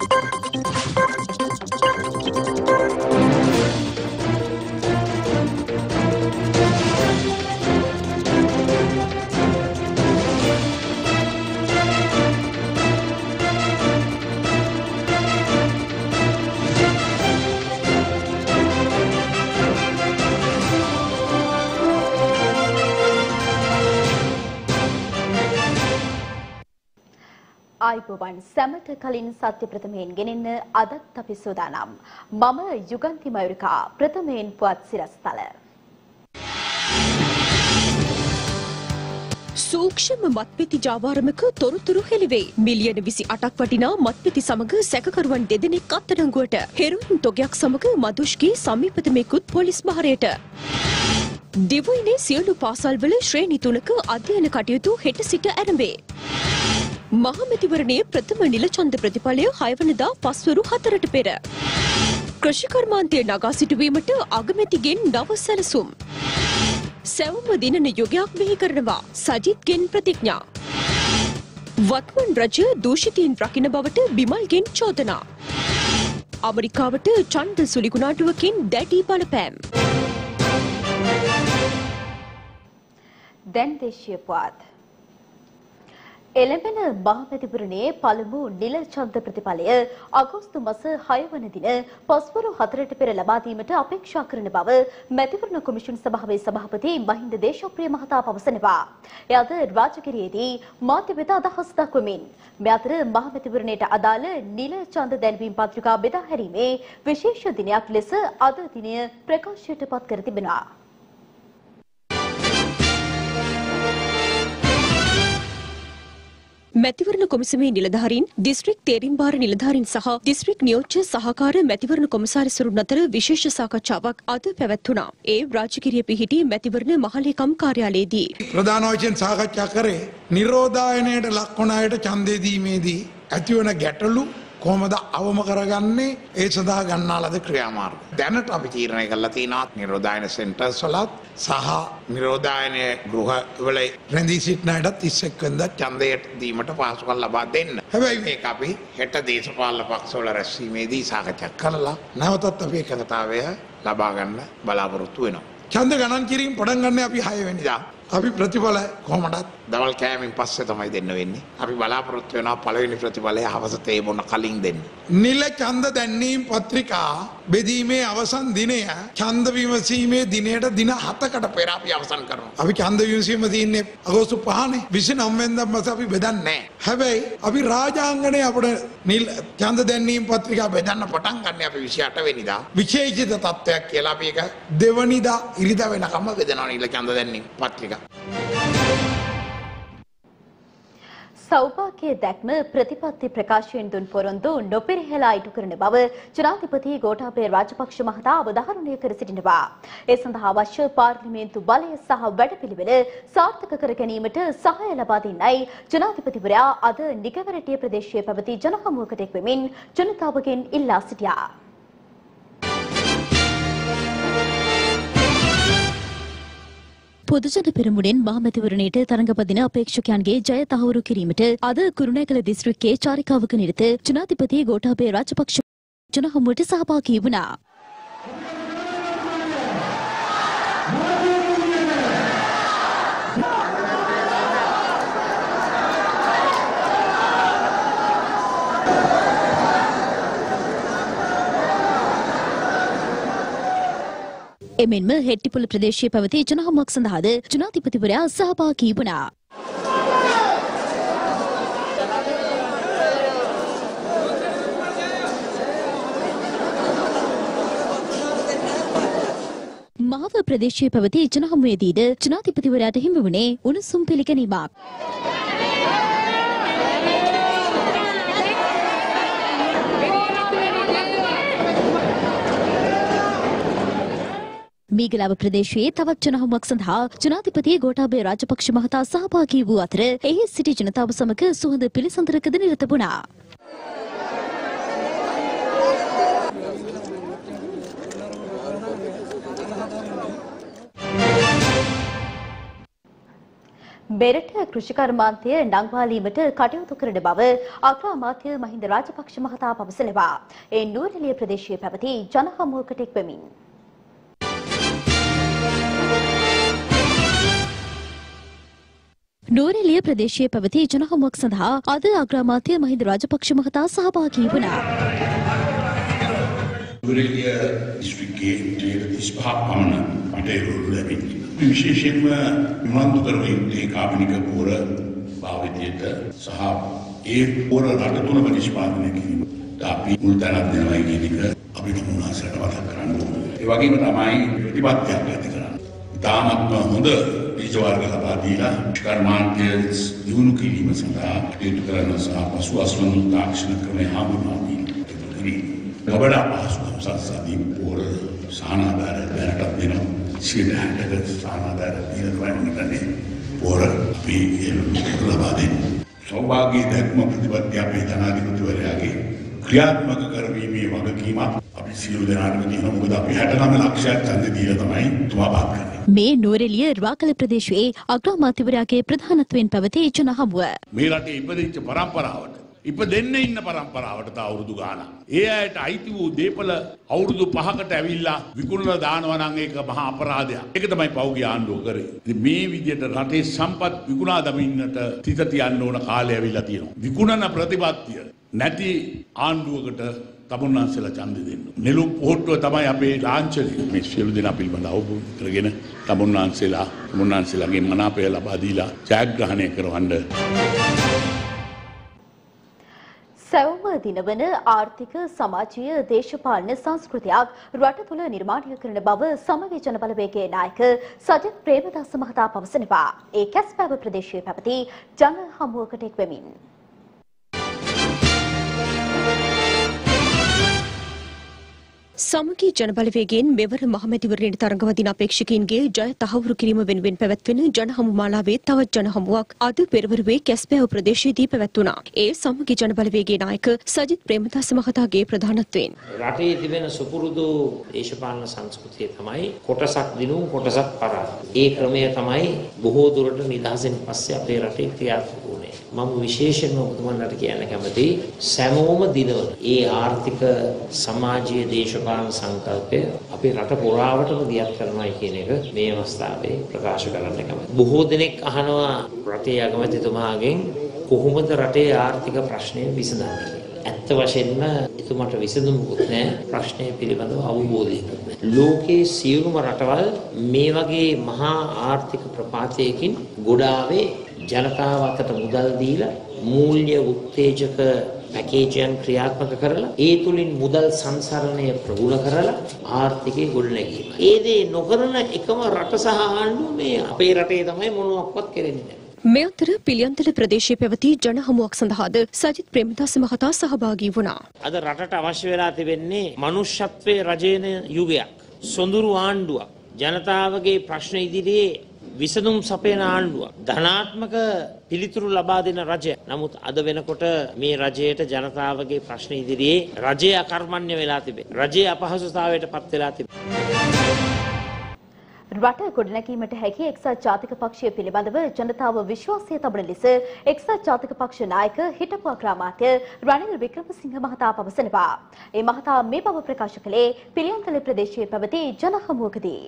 Thank you. ආයිබෝවන් සැමට කලින් සත්‍ය ප්‍රථමයෙන් ගෙනෙන්න අදත් අපි සූදානම්. මම යුගන්ති මයුරිකා ප්‍රථමයෙන් පුවත් සිරස්තල. සූක්ෂම මත්පෙති ජාවාරමක තොරතුරු හෙළිවේ. මිලියන විසි අටක් වටිනා මත්පෙති සමග සැකකරුවන් දෙදෙනෙක් අත්අඩංගුවට. හෙරොයින් තොගයක් සමග මදුෂ්කී සමීපතමෙකුත් පොලිස් භාරයට. දිවයිනේ සියලු පාසල්වල ශ්‍රේණි තුනක අධ්‍යයන කටයුතු හෙට සිට ඇරඹේ. මහමැතිවරණයේ ප්‍රථම නිල ඡන්ද ප්‍රතිඵලය හයවනදා පස්වරු හතරට පෙර. කෘෂිකර්මාන්තය නගා සිටුවීමට අගමැතිගෙන් නව සැලසුම්. සැවුම දිනන යුගයක් බිහි කරනවා සජිත්ගෙන් ප්‍රතිඥා. වත්මන් රජය දූෂිතීන් රකින බවට බිමල්ගෙන් චෝදනා. අමරිකාවට චන්ද සුලිගුණාටුවකින් දැඩි බලපෑම්. දැන් දේශීය පුවත්. එළඹෙන මහමැතිවරණයේ පළමු නිල ඡන්ද ප්‍රතිඵලය අගෝස්තු මාස 6 වන දින පස්වරු 4ට පෙර ලබා දීමට අපේක්ෂා කරන බව මැතිවරණ කොමිෂන් සභාවේ සභාපති මහින්ද දේශප්‍රිය මහතා පවසනවා. එය අද රාජගිරියේදී මාධ්‍ය වෙත අදහස් දක්වමින් මේ අතර මහමැතිවරණයට අදාළ නිල ඡන්ද දැන්වීම් පත්‍රිකා බෙදා හැරීමේ විශේෂ දිනයක් ලෙස අද දිනය ප්‍රකාශයට පත් කර තිබෙනවා. මැතිවරණ කොමිසමේ නිලධාරීන් දිස්ත්‍රික් තේරීම් භාර නිලධාරීන් සහ දිස්ත්‍රික් නියෝජ්‍ය සහකාර මැතිවරණ කොමසාරිසරුන් අතර විශේෂ සාකච්ඡාවක් අද පැවැත්වුණා. ඒ රාජකිරිය පිහිටි මැතිවරණ මහලේකම් කාර්යාලයේදී. ප්‍රධාන වශයෙන් සාකච්ඡා කරේ නිරෝධායනයට ලක්වන අයට ඡන්දය දීමේදී ඇතිවන ගැටලු කොහොමද අවම කරගන්නේ ඒ සඳහා ගන්නා ලද ක්‍රියාමාර්ග. දැනට අපි තීරණය කරලා තියෙනවා නිරෝධායන සෙන්ටර්ස් වලත් සහ නිරෝධායනය ගෘහවල රැඳී සිටින අයටත් 31 වෙනිදා ඡන්දයට දීමට පහසුකම් ලබා දෙන්න. හැබැයි මේක අපි හෙට දේශපාලන පක්ෂවල රැස්වීමේදී සාකච්ඡා කරලා නැවතත් අපි එකඟතාවය ලබා ගන්න බලාපොරොත්තු වෙනවා. ඡන්ද ගණන් කිරීම පටන් ගන්න අපි 6 වෙනිදා. අපි ප්‍රතිඵල කොහොමටත් දවල් කෑමින් පස්සේ තමයි දෙන්න වෙන්නේ. අපි බලාපොරොත්තු වෙනවා පළවෙනි ප්‍රතිඵලය හවස තේ බොන කලින් දෙන්න. නිල ඡන්ද දැන්වීම් පත්‍රිකා බෙදීමේ අවසන් දිනය ඡන්ද විමසීමේ දිනයට දින 7කට පෙර අපි අවසන් කරනවා. අපි ඡන්ද විමසීම තියෙන්නේ අගෝස්තු 5නේ 29 වෙනිදා මාස අපි බෙදන්නේ නැහැ. හැබැයි අපි රාජාංගනේ අපිට නිල් ඡන්ද දැන්වීම් පත්‍රිකා බෙදන්න පටන් ගන්න අපි 28 වෙනිදා. විශේෂිත තත්ත්වයක් කියලා අපි ඒක දෙවනිදා ඉරිදා වෙනකම්ම බෙදනවා නිල ඡන්ද දැන්වීම් පත්‍රිකා. සෞභාග්‍ය දැක්ම ප්‍රතිපත්ති ප්‍රකාශයෙන් දුන් පොරොන්දු නොපෙරහෙලා ඉටු කරන බව ජනාධිපති ගෝඨාභය රාජපක්ෂ මහතා අවධාරණය කර සිටිනවා. ඒ සඳහා අවශ්‍ය පාර්ලිමේන්තු බලය සහ වැඩපිළිවෙල සාර්ථක කර ගැනීමට සහාය ලබා දෙන්නයි ජනාධිපතිවරයා අද නිගවරටිය ප්‍රදේශයේ පැවති ජනහමුවකට එක්වෙමින් ජනතාවගෙන් ඉල්ලා සිටියා. පොදුජන පෙරමුණෙන් මහමැතිවරණයට තරඟපදින අපේක්ෂකයන්ගේ ජය තහවුරු කිරීමට අද කුරුණෑගල දිස්ත්‍රික්කයේ චාරිකාවක නිරත ජනාධිපති ගෝඨාභය රාජපක්ෂ ජනහමුවට සහභාගී වුණා. එමෙන්ම හෙට්ටිපොළ ප්‍රදේශයේ පැවති ජනහමුවක් සඳහාද ජනාධිපතිවරයා සහභාගී වුණා. මහව ප්‍රදේශයේ පැවති ජනහමුවේදීද ජනාධිපතිවරයාට හිමි වුණේ උණුසුම් පිළිගැනීමක්. මීගලාව ප්‍රදේශයේ තවත් ජනහමුවක් සඳහා ජනාධිපති ගෝඨාභය රාජපක්ෂ මහතා සහභාගී වූ අතර එහි සිටි ජනතාව සමග සුහද පිළිසඳරකද නිරත වුණා. මෙරට කෘෂිකර්මාන්තය නංවාලීමට කටයුතු කරන බව අග්‍රාමාත්‍ය මහින්ද රාජපක්ෂ මහතා පවසනවා. ඒ නුවරඑළිය ප්‍රදේශයේ පැවති ජනහමුවකට එක්වෙමින්. නුවරඑළිය ප්‍රදේශයේ පැවති ජනහමුවක් සඳහා අද අග්‍රාමාත්‍ය මහින්ද රාජපක්ෂ මහතා සහභාගී වුණා. දුරෙලිය දිස්ත්‍රික්කයේ තිස් පහක් පමණ මට එරුළු ලැබෙන්නේ. විශේෂයෙන්ම උනන්දු කරන යුත්තේ කාබනික පෝර භාවිතයට සහ ඒ පෝර රට තුළම නිෂ්පාදනය කිරීම. අපි මුල් තැනක් දෙනවා කියන එක අපිට මුණාසට මතක් කරන්න ඕනේ. ඒ වගේම තමයි ප්‍රතිපත්තියක් ඇති කරන්න. තාමත්ම හොඳ බීජ වර්ග ලබා දීලා කර්මාන්තය දියුණු කිරීම සඳහා කටයුතු කරන සහ පසු අස්වනු තාක්ෂණ ක්‍රමය හඳුන්වා දීම. කිරීම. ගබඩා පහසුකම් සත්සදී පෝර සානාධාර දැනටත් දෙනවා. සියට හැටක සානාධාර දීලා තමයි මම හිතන්නේ පෝර අපි ලබා දෙන්නේ. සෞභාග්‍ය දැක්ම ප්‍රතිපත්ති අපේ ජනාධිපතිවරයාගේ ක්‍රියාත්මක කරවීමේ වගකීමක් අපි සියලු දෙනාටම තියෙනවා. මොකද අපි 69 ලක්ෂයක් ඡන්ද දීලා තමයි තුවා පාත් කරන්නේ. මේ නුවරඑළිය රුවාකල ප්‍රදේශයේ අග්‍රාමාත්‍යවරයාගේ ප්‍රධානත්වයෙන් පැවති ජනහමුව. මේ රටේ ඉපදිච්ච පරම්පරාවට ඉපදෙන්න ඉන්න පරම්පරාවට තා අවුරුදු ගානක්. ඒ අයට අයිති වූ දේපල අවුරුදු පහකට ඇවිල්ලා විකුණලා දානවා නම් ඒක මහා අපරාධයක්. ඒක තමයි පෞගේ ආණ්ඩුව කරේ. ඉතින් මේ විදිහට රටේ සම්පත් විකුණා දමින්නට තිත තියන්න ඕන කාලය ඇවිල්ලා තියෙනවා. විකුණන ප්‍රතිපත්තිය නැති ආණ්ඩුවකට තමුන්නාන්සේලා ඡන්ද දෙන්න. නෙළුම් පොහට්ටුව තමයි අපේ ලාංඡනය. මේ සියලු දෙනා පිළිබඳ අවබෝධ කරගෙන තමුන්නාන්සේලා තමුන්නාන්සේලාගේ මනාපය ලබා දීලා ජයග්‍රහණය කරවන්න සැවම දිනවන ආර්ථික සමාජීය දේශපාලන සංස්කෘතියක් රට තුළ නිර්මාණය කරන බව සමගි ජනබලවේගයේ නායක සජිත් ප්‍රේමදාස මහතා පවසනවා. ඒ කැස්පෑව ප්‍රදේශයේ පැවති ජන හමුවකට එක්වෙමින්. සමගී ජනබලවේගයෙන් මෙවර මහමැතිවරණයට තරඟවදින අපේක්ෂකයින්ගේ ජය තහවුරු කිරීම වෙනුවෙන් පැවැත්වෙන ජනහමු මාලාවේ තවත් ජනහමුවක් අද පෙරවරුවේ කැස්පෑව ප්‍රදේශයේදී පැවැත්වුණා. ඒ සමගී ජනබලවේගයේ නායක සජිත් ප්‍රේමදාස මහතාගේ ප්‍රධානත්වයෙන්. රටේ තිබෙන සුපුරුදු දේශපාලන සංස්කෘතිය තමයි කොටසක් දිනුම් කොටසක් පරාද. ඒ ක්‍රමය තමයි බොහෝ දුරට නිදහසෙන් පස්සේ අපේ රටේ ක්‍රියාත්මක වුණේ. මම විශේෂයෙන්ම ඔබතුමන්ලට කියන්න කැමතියි සෑමෝම දිනවල ඒ ආර්ථික සමාජීය දේශපාලන සංකල්පය අපේ රට පුරාවටම දියත් කරනවායි කියන එක මේ අවස්ථාවේ ප්‍රකාශ කරන්න කැමතියි. බොහෝ දෙනෙක් අහනවා රටේ අගමැතිතුමාගෙන් කොහොමද රටේ ආර්ථික ප්‍රශ්නය විසඳන්නේ ඇත්ත වශයෙන්ම එතුමට විසඳුමකුත් නැහැ ප්‍රශ්නය පිළිබඳව අවබෝධයකුත් නැහැ. ලෝකයේ සියලුම රටවල් මේ වගේ මහා ආර්ථික ප්‍රපාතයකින් ගොඩාවේ ජනතාව අතට මුදල් දීලා මූල්‍ය උත්තේජක පැකේජයන් ක්‍රියාත්මක කරලා ඒ තුලින් මුදල් සංසරණය ප්‍රගුණ කරලා ආර්ථිකය ගොඩනැගීම. ඒ දේ නොකරන එකම රට සහ ආණ්ඩුව මේ අපේ රටේ තමයි මොනවත්වත් කරන්නේ නැහැ. මේ අතර පිළියන්තල ප්‍රදේශයේ පැවති ජනහමුවක් සඳහාද සජිත් ප්‍රේමදාස මහතා සහභාගී වුණා. අද රටට අවශ්‍ය වෙලා තිබෙන්නේ මනුෂ්‍යත්වයේ රජයන යුගයක්. සොඳුරු ආණ්ඩුවක්. ජනතාවගේ ප්‍රශ්න ඉදිරියේ විසඳුම් සපයන ආණ්ඩුවක්. ධනාත්මක පිළිතුරු ලබා දෙන රජය. නමුත් අද වෙනකොට මේ රජයට ජනතාවගේ ප්‍රශ්න ඉදිරියේ රජය අකර්මණ්‍ය වෙලා තිබේ. රජය අපහසුතාවයට පත් වෙලා තිබේ. රට ගොඩනැගීමට හැකි එක්සත් ජාතික පක්ෂය පිළිබඳව ජනතාව විශ්වාසය තබන ලෙස එක්සත් ජාතික පක්ෂ නායක හිටපු අග්‍රාමාත්‍ය රනිල් වික්‍රමසිංහ මහතා පවසනවා. ඒ මහතා මේ බව ප්‍රකාශ කළේ පිළියන්තල ප්‍රදේශයේ පැවති ජනහමුවකදී.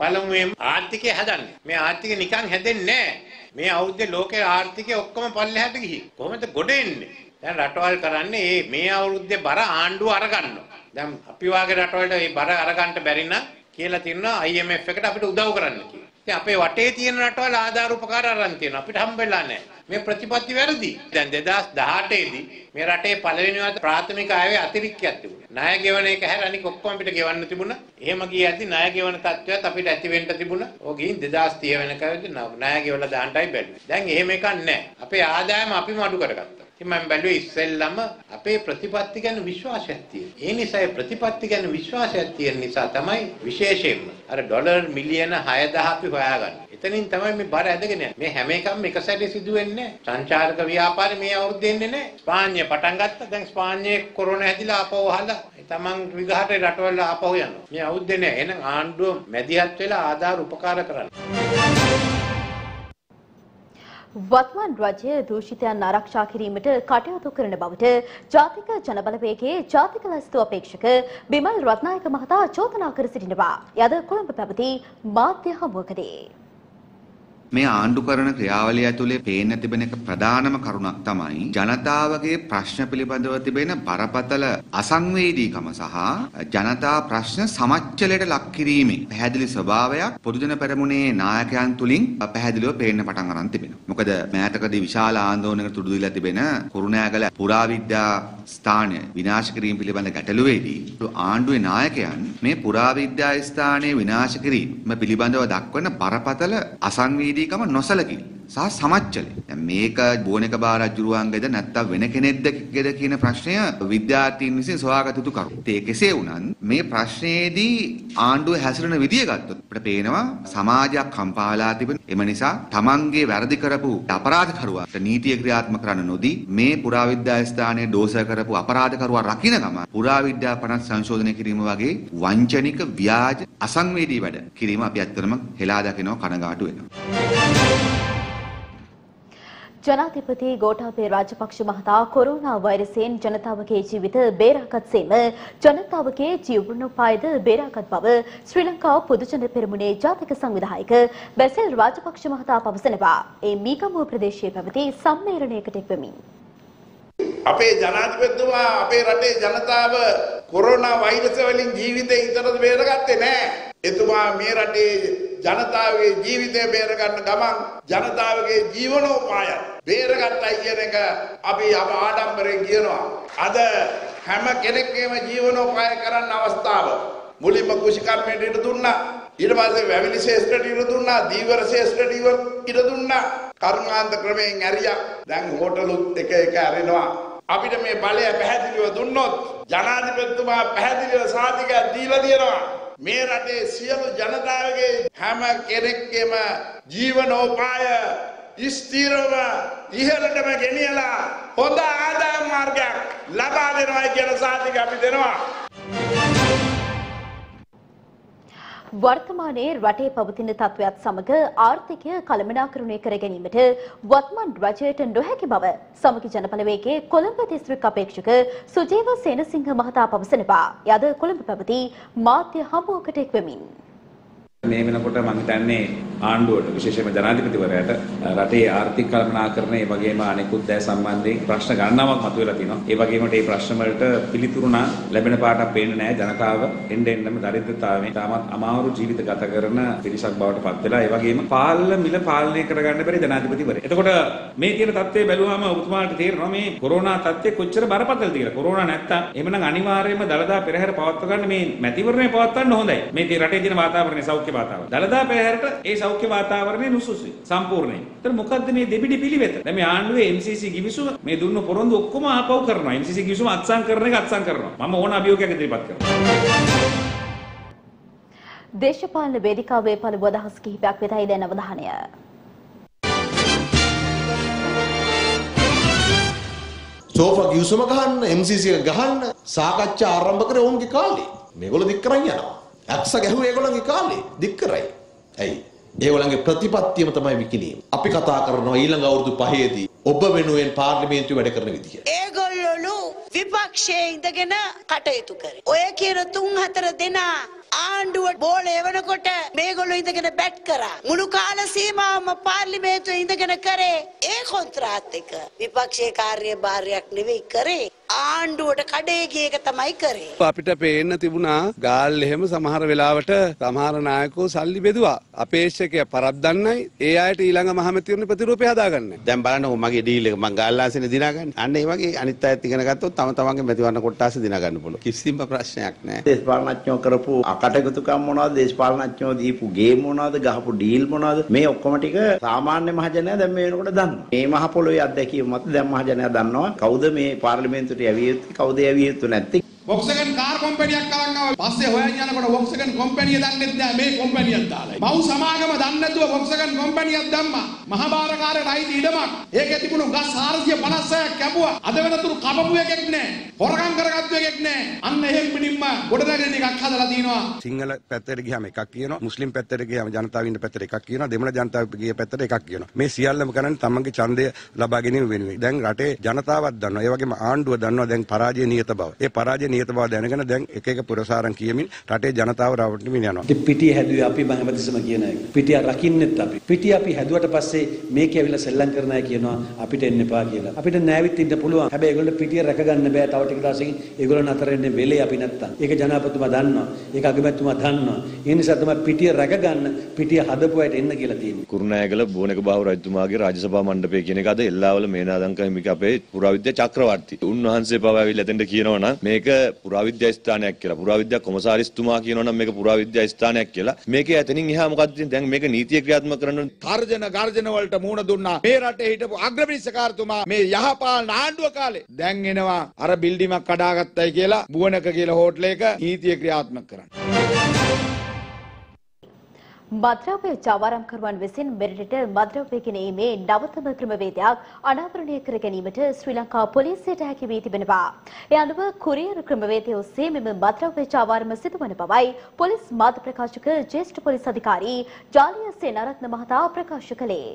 පළමුවෙන් ආර්ථිකය හදන්නේ. මේ ආර්ථිකය නිකන් හැදෙන්නේ නැහැ. මේ අවුරුද්දේ ලෝකේ ආර්ථිකය ඔක්කොම පල්ලෙහාට ගිහින්. කොහොමද ගොඩ එන්නේ? දැන් රටවල් කරන්නේ මේ මේ අවුරුද්දේ බර ආණ්ඩුව අරගන්නවා. දැන් අපි වාගේ රටවලට මේ බර අරගන්න බැරි නම් කියලා තියෙනවා IMF එකට අපිට උදව් කරන්න කියලා. ඉතින් අපේ වටේ තියෙන රටවල් ආධාර උපකාර අරන් තියෙනවා. අපිට හම්බෙලා නැහැ. මේ ප්‍රතිපත්ති වැරදි. දැන් 2018 දී මේ රටේ පළවෙනිවත් ප්‍රාථමික ආයේ අතිරික්තයක් තිබුණා. ණය ගෙවන එක හැර අනික ඔක්කොම අපිට ගෙවන්න තිබුණා. එහෙම ගියද්දි ණය ගෙවන තත්ත්වයක් අපිට ඇති වෙන්න තිබුණා. ඔය ගිහින් 2030 වෙනකල්දී ණය ගෙවලා දාන්නයි බැලුවේ. දැන් එහෙම එකක් නැහැ. අපේ ආදායම අපිම අඩු කරගත්තා. ඉතින් මම බැලුවේ ඉස්සෙල්ලම අපේ ප්‍රතිපත්ති ගැන විශ්වාසයක් තියෙන. ඒ නිසා ඒ ප්‍රතිපත්ති ගැන විශ්වාසයක් තියෙන නිසා තමයි විශේෂයෙන්ම අර ඩොලර් මිලියන 6000 අපි හොයාගන්නේ. එතනින් තමයි මේ බර ඇදගෙන යන්නේ. මේ හැම එකක්ම එක සැරේ සිදු වෙන්නේ නැහැ. සංචාරක ව්‍යාපාරේ මේ අවුරුද්දේ එන්නේ නැහැ. ස්පාඤ්ඤය පටන් ගත්තා. දැන් ස්පාඤ්ඤයේ කොරෝනා හැදිලා ආපහු අහලා තමන් විගහට රටවල ආපහු යනවා. මේ අවුරුද්දේ නැහැ. එහෙනම් ආණ්ඩුව මැදිහත් වෙලා ආධාර උපකාර කරන්න. වත්මන් රජය දූෂිතයන් ආරක්ෂා කිරීමට කටයුතු කරන බවට ජාතික ජනබලවේගයේ ජාතික ලැස්තු අපේක්ෂක බිමල් රත්නායක මහතා චෝදනා කර සිටිනවා. යද කොළඹ පැවති මාධ්‍ය හමුවකදී. මේ ආණ්ඩු කරන ක්‍රියාවලිය ඇතුලේ පේන්න තිබෙන එක ප්‍රධානම කරුණක් තමයි ජනතාවගේ ප්‍රශ්න පිළිබඳව තිබෙන බරපතල අසංවේදීකම සහ ජනතා ප්‍රශ්න සමච්චලයට ලක් කිරීමේ පැහැදිලි ස්වභාවයක් පොදුජන පෙරමුණේ නායකයන් තුලින් පැහැදිලිව පේන්න පටන් අරන් තිබෙනවා. මොකද මෑතකදී විශාල ආందోලනයකට තුඩු දීලා තිබෙන කුරුණෑගල පුරාවිද්‍යා ස්ථානය විනාශ කිරීම පිළිබඳ ගැටලුවේදී ආණ්ඩුවේ නායකයන් මේ පුරාවිද්‍යා ස්ථානය විනාශ කිරීම පිළිබඳව දක්වන බරපතල අසංවේදී අධිකම නොසලකිලි සහ සමච්චලයි. දැන් මේක බෝනක බාරජුරුවන්ගේද නැත්නම් වෙන කෙනෙක්ද කියන ප්‍රශ්නය විද්‍යාර්ථීන් විසින් සොයාගත යුතු කරුණු. ඒ කෙසේ වුණත් මේ ප්‍රශ්නයේදී ආණ්ඩුව හැසිරෙන විදිය ගත්තොත් අපිට පේනවා සමාජයක් කම්පාලා තිබෙන. එම නිසා තමන්ගේ වැරදි කරපු අපරාධකරුවාට නීතිය ක්‍රියාත්මක කරන්න නොදී මේ පුරාවිද්‍යා ස්ථානයේ දෝෂ කරපු අපරාධකරුවා රකින්න ගම පුරාවිද්‍යා පනත් සංශෝධනය කිරීම වගේ වංචනික ව්‍යාජ අසංවේදී වැඩ කිරීම අපි ඇත්තටම හෙලා දකිනවා කනගාටු වෙනවා. ජනාධිපති ගෝඨාභය රාජපක්ෂ මහතා කොරෝනා වෛරසයෙන් ජනතාවගේ ජීවිත බේරාගත් සේම ජනතාවගේ ජීවනෝපායද බේරාගත් බව ශ්‍රී ලංකා පොදුජන පෙරමුණේ ජාතික සංවිධායක බැසල් රාජපක්ෂ මහතා පවසනවා. ඒ මීගමුව ප්‍රදේශයේ පැවති සම්මේලනයකට එක්වමින්. අපේ ජනාධිපතිතුමා අපේ රටේ ජනතාව කොරෝනා වෛරස වලින් ජීවිතේ ඉතරද බේරගත්තේ නැහැ. එතුමා මේ රටේ ජනතාවගේ ජීවිතය බේරගන්න ගමන් ජනතාවගේ ජීවනෝපාය බේරගත්තයි කියන එක අපි අප ආඩම්බරයෙන් කියනවා. අද හැම කෙනෙක්ගේම ජීවනෝපාය කරන්න අවස්ථාව මුලින්ම කුෂිකර්මයට ඉඩ දුන්නා. ඊට පස්සේ වැවිලි ශේෂ්ත්‍රයට ඉඩ දුන්නා. දීවර ශේෂ්ත්‍රයට ඉඩ දුන්නා. කර්මාන්ත ක්‍රමයෙන් ඇරියා. දැන් හෝටලුත් එක එක ඇරෙනවා. අපිට මේ බලය පැහැදිලිව දුන්නොත් ජනාධිපතිතුමා පැහැදිලිව සාතිකයක් දීලා තියෙනවා. මේ රටේ සියලු ජනතාවගේ හැම කෙනෙක්ගේම ජීවනෝපාය ස්ථිරව ඉහළටම ගෙනියලා හොඳ ආදායම් මාර්ගයක් ලබා දෙනවා කියන සාතික අපි දෙනවා. වර්තමානයේ රටේ පවතින තත්ත්වයක් සමග ආර්ථිකය කළමනාකරණය කර ගැනීමට වත්මන් රජයට නොහැකි බව සමගි ජනපලවේගේ කොළඹ දිස්ත්‍රික් අපේක්ෂක සුජීව සේනසිංහ මහතා පවසනවා. යද කොළඹ පැවති මාධ්‍ය හමුවකට එක්වෙමින්. මේ වෙනකොට මම හිතන්නේ ආණ්ඩුවට විශේෂයෙන්ම ජනාධිපතිවරයාට රටේ ආර්ථික කළමනාකරණය ඒ වගේම අනෙකුත් දෑ සම්බන්ධයෙන් ප්‍රශ්න ගණනාවක් මතුවලා තිනවා. ඒ වගේම මේ ප්‍රශ්න වලට පිළිතුරු නම් ලැබෙන පාටක් පේන්නේ නැහැ. ජනතාව එන්න එන්නම දරිද්‍රතාවයෙන් තාමත් අමාරු ජීවිත ගත කරන පිරිසක් බවට පත් වෙලා ඒ වගේම පාලන මිල පාලනය කරගන්න බැරි ජනාධිපතිවරයා. එතකොට මේ තියෙන තත්ත්වය බැලුවාම ඔබතුමාට තේරෙනවා මේ කොරෝනා තත්ත්වය කොච්චර බරපතලද කියලා. කොරෝනා නැත්තම් එහෙමනම් අනිවාර්යයෙන්ම දළදා පෙරහැර පවත්ව ගන්න මේ මැතිවරණය පවත්වන්න හොඳයි. මේ රටේ තියෙන වාතාවරණය සෞඛ්‍ය වාතාවරණය. දළදා පෙරහැරට ඒ සෞඛ්‍ය වාතාවරණය නුසුසුයි සම්පූර්ණයෙන්. ඒතර මොකද්ද මේ දෙබිඩි පිළිවෙත? දැන් මේ ආණ්ඩුවේ MCC ගිවිසුම මේ දුන්න පොරොන්දු ඔක්කොම ආපහු කරනවා. MCC ගිවිසුම අත්සන් කරන එක අත්සන් කරනවා. මම ඕන අභියෝගයක් ඉදිරිපත් කරනවා. දේශපාලන වේදිකාවේ පළමු අදහස් කිහිපයක් වෙතයි දැන් අවධානය. සෝෆා ගිවිසුම ගහන්න MCC එක ගහන්න සාකච්ඡා ආරම්භ කරේ ඔවුන්ගේ කාලේ. මේගොල්ලෝ දික් කරන් යනවා. ඇක්ස ගැහුවේ ඒගොල්ලන්ගේ කාලේ දික් කරයි. ඇයි? ඒගොල්ලන්ගේ ප්‍රතිපත්තියම තමයි විකිණීම. අපි කතා කරනවා ඊළඟ අවුරුදු පහේදී ඔබ වෙනුවෙන් පාර්ලිමේන්තුවේ වැඩ කරන විදිය. ඒගොල්ලොලු විපක්ෂයේ ඉඳගෙන කටයුතු කරේ. ඔය කියන තුන් හතර දෙනා ආණ්ඩුවට බෝල එවනකොට මේගොල්ලෝ ඉඳගෙන බැට් කරා. මුළු කාල සීමාවම පාර්ලිමේන්තුවේ ඉඳගෙන කරේ ඒ කොන්ත්‍රාත් එක. විපක්ෂයේ කාර්යභාරයක් නෙවෙයි කරේ. ආණ්ඩුවට කඩේ ගිය එක තමයි කරේ. අපිට පේන්න තිබුණා ගාල් එහෙම සමහර වෙලාවට සමහර නායකෝ සල්ලි බෙදුවා. අපේක්ෂකය පරද්දන්නයි ඒ අයට ඊළඟ මහමැතිවරණ ප්‍රතිරූපය හදාගන්න. දැන් බලන්නකො මගේ ඩීල් එක මං ගාල්ලාසෙන දිනාගන්න. අන්න ඒ වගේ අනිත් අයත් ඉගෙන ගත්තොත් තම තමන්ගේ මැතිවරණ කොට්ටාස දිනාගන්න පුළුවන්. කිසිම ප්‍රශ්නයක් නැහැ. දේශපාලනඥයෝ කරපු අකටයුතුකම් මොනවද දේශපාලනඥයෝ දීපු ගේම් මොනවද ගහපු ඩීල් මොනවද මේ ඔක්කොම ටික සාමාන්‍ය මහජනයා දැන් මේ වෙනකොට දන්නවා. මේ මහ පොළොවේ අත්දැකීම මත දැන් මහජනයා දන්නවා කවුද මේ පාර්ලිමේන්තුවට යවිය යුත්තේ කවුද යවිය යුතු නැත්තේ. වොක්සගන් කාර් කම්පැනියක් අරන් ආවා. පස්සේ හොයන් යනකොට වොක්සගන් කම්පැනිය දන්නෙත් නෑ මේ කම්පැනියක් දාලා. මව් සමාගම දන්නේ නැතුව වොක්සගන් කම්පැනියක් දැම්මා. මහා බාරකාරයට අයිති ඉඩමක්. ඒකේ තිබුණු ගස් 456ක් කැපුවා. අද වෙනතුරු කපපු එකෙක් නෑ. හොරකම් කරගත්තු එකෙක් නෑ. අන්න එහෙම පිටින්ම ගොඩනැගෙන එකක් හදලා තිනවා. සිංහල පැත්තට ගියාම එකක් කියනවා මුස්ලිම් පැත්තට ගියාම ජනතාව ඉන්න පැත්තට එකක් කියනවා දෙමළ ජනතාව ගිය පැත්තට එකක් කියනවා මේ සියල්ලම කරන්නේ තමන්ගේ ඡන්දය ලබා ගැනීම වෙනුවෙන් දැන් රටේ ජනතාවක් දන්නවා ඒ වගේම ආණ්ඩුව දන්නවා දැන් පරාජය නියත බව ඒ පරාජය නියත බව දැනගෙන දැන් එක එක පුරසාරම් කියමින් රටේ ජනතාව රවට්ටමින් යනවා ඉතින් පිටිය හැදුවේ අපි හැමතිස්සම කියන එක. පිටිය රකින්නෙත් අපි. පිටිය අපි හැදුවට පස්සේ මේක ඇවිල්ලා සෙල්ලම් කරන අය කියනවා අපිට එන්න එපා කියලා. අපිට නෑවිත් ඉන්න පුළුවන්. හැබැයි ඒගොල්ලෝ පිටිය රැක ගන්න බෑ. තව ටික දවසකින් ඒගොල්ලෝ නතර වෙන්නේ වෙලේ අපි නැත්තම්. ඒක ජනාධිපතිතුමා දන්නවා. ඒක අගමැතිතුමා දන්නවා. ඒ නිසා තමයි පිටිය රැක ගන්න පිටිය හදපු අයට එන්න කියලා තියෙන්නේ. කුරුණෑගල බෝනක බාහු රජතුමාගේ රාජසභා මණ්ඩපය කියන එක අද එල්ලාවල මේනාදංක හිමික අපේ පුරාවිද්‍යා චක්‍රවර්ති. උන්වහන්සේ පවා ඇවිල්ලා එතෙන්ට කියනවා නම් මේක පුරාවිද්‍යා ස්ථානයක් කියලා. පුරාවිද්‍යා කොමසාරිස්තුමා කියනවා නම් මේක පුරාවිද්‍යා ස්ථානයක් කියලා. මේකේ ඇතනින් එහා මොකද්ද දැන් මේක නීතිය ක්‍රියාත්මක කරන්න තර්ජන ගර්ජන වලට මුහුණ දුන්නා. මේ රටේ හිටපු අග්‍රමිනිස්සකාරතුමා මේ යහපාලන ආණ්ඩුව කාලේ දැන් එනවා අර බිල්ඩිමක් කඩාගත්තයි කියලා බුවනක කියලා හෝටලයක නීතිය ක්‍රියාත්මක කරන්න. මද්‍රව්‍ය ජාවාරම්කරුවන් විසින් මෙරටට මද්‍රව්‍ය ගෙනීමේ නවතම ක්‍රමවේදයක් අනාවරණය කර ගැනීමට ශ්‍රී ලංකා පොලිසියට හැකි වී තිබෙනවා. ඒ අනුව කුරියර් ක්‍රමවේදය ඔස්සේ මෙම මද්‍රව්‍ය ජාවාරම සිදුවන බවයි පොලිස් මාධ්‍ය ප්‍රකාශක ජ්‍යෙෂ්ඨ පොලිස් අධිකාරී ජාලිය සේනාරත්න මහතා ප්‍රකාශ කළේ.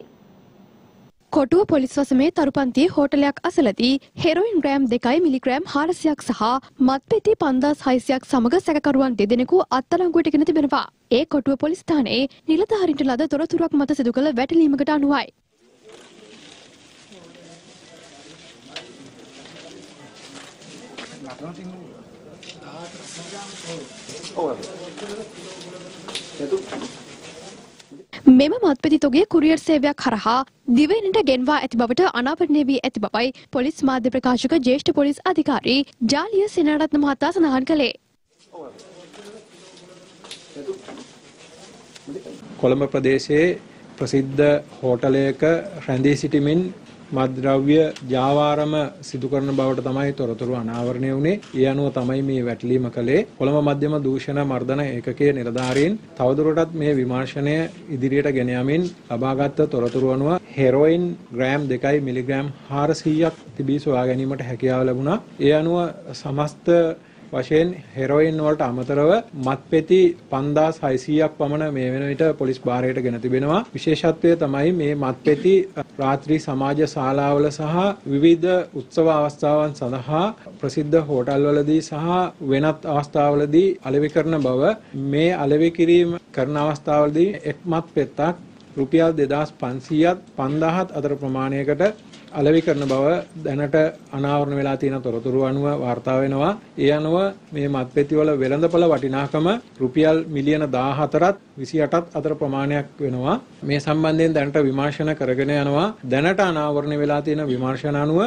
කොටුව පොලිස් වසමේ තරුපන්තිය හෝටලයක් අසලදී හෙරොයින් ග්‍රෑම් දෙකයි මිලිග්‍රෑම් හාරසියක් සහ මත්පෙති පන්දාස් හයිසියක් සමග සැකකරුවන් දෙදෙනෙකු අත්තරංගුවට ගෙන තිබෙනවා. ඒ කොටුව පොලිස්ථානයේ නිලධාරින්ට ලද තොරතුරක් මත සිදු කළ වැටලීමකට අනුවයි. මෙම මත්පැති තොගේ කුරියර් සේවයක් හරහා දිවයිනට ගෙන්වා ඇති බවට අනාවරණය වී ඇති බවයි පොලිස් මාධ්‍ය ප්‍රකාශක ජ්‍යෙෂ්ඨ පොලිස් අධිකාරී ජාලිය සේනාරත්න මහතා සඳහන් කළේ. කොළඹ ප්‍රදේශයේ ප්‍රසිද්ධ හෝටලයක රැඳී සිටිමින් මද්‍රව්‍ය ජාවාරම සිදු කරන බවට තමයි තොරතුරු අනාවරණය වුණේ. ඒ අනුව තමයි මේ වැටලීම කළේ. කොළඹ මධ්‍යම දූෂණ මර්ධන ඒකකයේ නිලධාරීන් තවදුරටත් මේ විමර්ශනය ඉදිරියට ගෙන යමින් ලබාගත් තොරතුරු අනුව හෙරොයින් ග්‍රෑම් 2 මිලිග්‍රෑම් 400ක් තිබී සොයා ගැනීමට හැකියාව ලැබුණා. ඒ අනුව සමස්ත වශයෙන් හෙරොයින් වලට අමතරව මත්පෙති 5600ක් පමණ මේ වෙන විට පොලිස් භාරයට ගෙන තිබෙනවා. විශේෂත්වය තමයි මේ මත්පෙති රාත්‍රී සමාජ ශාලාවල සහ විවිධ උත්සව අවස්ථාවන් සඳහා ප්‍රසිද්ධ හෝටල්වලදී සහ වෙනත් අවස්ථාවලදී අලෙවි කරන බව මේ අලෙවි කිරීම කරන අවස්ථාවලදී එක් මත්පෙත්තක් රුපියල් 2500ත් 5000ත් අතර ප්‍රමාණයකට අලෙවි කරන බව දැනට අනාවරණ වෙලා තියෙන තොරතුරු අනුව වාර්තා වෙනවා. ඒ අනුව මේ මත්පෙතිවල වෙළඳපොළ වටිනාකම රුපියල් මිලියන 14ත් 28ත් අතර ප්‍රමාණයක් වෙනවා. මේ සම්බන්ධයෙන් දැනට විමර්ශන කරගෙන යනවා. දැනට අනාවරණ වෙලා තියෙන විමර්ශන අනුව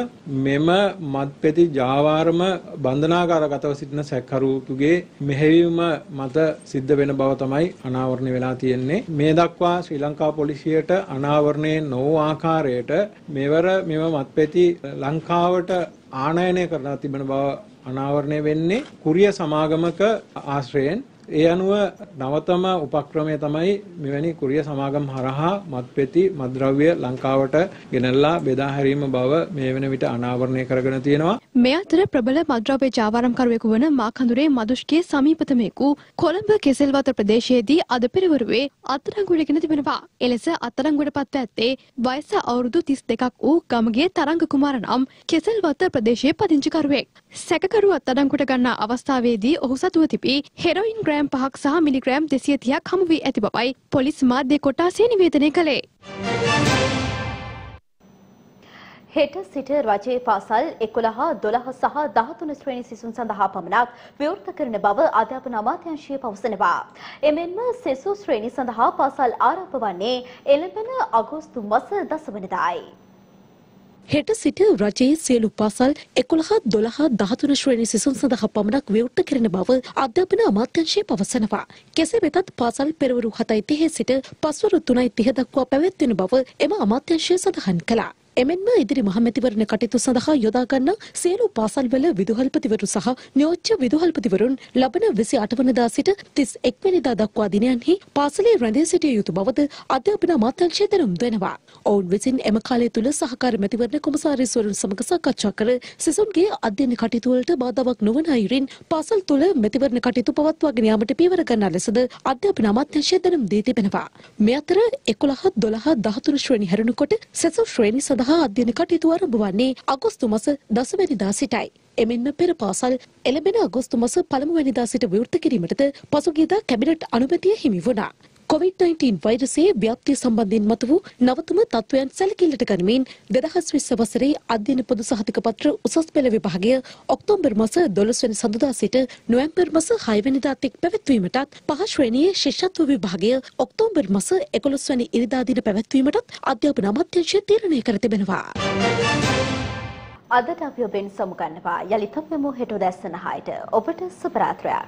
මෙම මත්පෙති ජාවාරම බන්ධනාගාරගතව සිටින සැකකරුතුගේ මෙහෙයවීම මත සිද්ධ වෙන බව තමයි අනාවරණ වෙලා තියෙන්නේ. මේ දක්වා ශ්‍රී ලංකා පොලිසියට අනාවරණයේ නොවූ ආකාරයට මෙවර මෙම මත්පැති ලංකාවට ආනයනය කරලා තිබෙන බව අනාවරණය වෙන්නේ කුරිය සමාගමක ආශ්‍රයෙන් ඒ අනුව නවතම උපක්‍රමය තමයි මෙවැනි කුරිය සමාගම් හරහා මත්පෙති මද්‍රව්‍ය ලංකාවට ගෙනල්ලා බෙදා හැරීම බව මේ වෙන විට අනාවරණය කරගෙන තියෙනවා. මේ අතර ප්‍රබල මද්‍රව්‍ය ජාවාරම්කරුවෙකු වන මාකඳුරේ මදුෂ්කේ සමීපතමයෙකු කොළඹ කෙසෙල්වත ප්‍රදේශයේදී අද පෙරවරුවේ අත්අඩංගුවට ගෙන තිබෙනවා. එලෙස අත්අඩංගුවට පත්ව ඇත්තේ වයස අවුරුදු 32ක් වූ ගමගේ තරංග කුමාර නම් කෙසෙල්වත ප්‍රදේශයේ පදිංචිකරුවෙක්. සැකකරු අත්අඩංගුවට ගන්නා අවස්ථාවේදී ඔහු සතුව තිබී හෙරොයින් ග්‍රෑම් පහක් සහ මිලිග්‍රෑම් දෙසිය තියක් හමු වී ඇති බවයි පොලිස් මාධ්‍ය කොටාසේ නිවේදනය කළේ. හෙට සිට රජයේ පාසල් 11 12 සහ 13 ශ්‍රේණි සිසුන් සඳහා පමණක් විවෘත කරන බව අධ්‍යාපන අමාත්‍යාංශය පවසනවා. එමෙන්ම සෙසු ශ්‍රේණි සඳහා පාසල් ආරම්භ වන්නේ එළඹෙන අගෝස්තු මාස 10 වෙනිදායි. හෙට සිට රජයේ සියලු පාසල් 11 12 13 ශ්‍රේණි සිසුන් සඳහා පමණක් විවෘත කරන බව අධ්‍යාපන අමාත්‍යාංශය පවසනවා. කෙසේ වෙතත් පාසල් පෙරවරු 7:30 සිට පස්වරු 3:30 දක්වා පැවැත්වෙන බව එම අමාත්‍යාංශය සඳහන් කළා. එමෙන්ම ඉදිරි මහමැතිවරණ කටයුතු සඳහා යොදා ගන්නා සියලු පාසල්වල විදුහල්පතිවරු සහ නියෝජ්‍ය විදුහල්පතිවරුන් ලබන 28 වනදා සිට 31 වෙනිදා දක්වා දිනයන්හි පාසලේ රැඳී සිටිය යුතු බවද අධ්‍යාපන අමාත්‍යාංශය දැනුම් දෙනවා. ඔවුන් විසින් එම කාලය තුල සහකාර මැතිවරණ කොමසාරිස්වරුන් සමග සාකච්ඡා කර සිසුන්ගේ අධ්‍යයන කටයුතු වලට බාධාවක් නොවන අයුරින් පාසල් තුල මැතිවරණ කටයුතු පවත්වාගෙන යාමට පියවර ගන්නා ලෙසද අධ්‍යාපන අමාත්‍යාංශය දැනුම් දී තිබෙනවා. මේ අතර 11 12 13 ශ්‍රේණි හැරුණුකොට සෙසු ශ්‍රේණි සඳහා අධ්‍යයන කටයුතු ආරම්භ වන්නේ අගෝස්තු මාස 10 වෙනිදා සිටයි. එමෙන්ම පෙර පාසල් එළඹෙන අගෝස්තු මාස පළමු වැනිදා සිට විවෘත කිරීමටද පසුගියදා කැබිනට් අනුමැතිය හිමි වුණා. COVID-19 වෛරසයේ ව්‍යාප්තිය සම්බන්ධයෙන් මතු වූ නවතම තත්ත්වයන් සැලකිල්ලට ගනිමින් 2020 වසරේ අධ්‍යයන පොදු සහතික පත්‍ර උසස් පෙළ විභාගය ඔක්තෝබර් මාස 12 වෙනි සඳුදා සිට නොවැම්බර් මාස 6 වෙනිදා තෙක් පැවැත්වීමටත් පහ ශ්‍රේණියේ ශිෂ්‍යත්ව විභාගය ඔක්තෝබර් මාස 11 වෙනි ඉරිදා දින පැවැත්වීමටත් අධ්‍යාපන අමාත්‍යාංශය තීරණය කර තිබෙනවා. අදට අපි ඔබෙන් සමුගන්නවා යළිත් මෙමු හෙට උදැස්සන 6ට ඔබට සුබ රාත්‍රියක්.